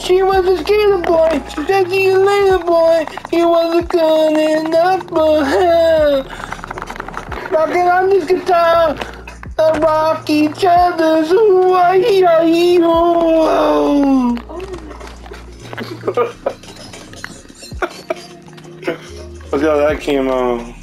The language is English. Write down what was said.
She was a skater boy. She said to you later, boy. He wasn't good enough for her. Rocking on this guitar. I rock each other's way. Look how that came out.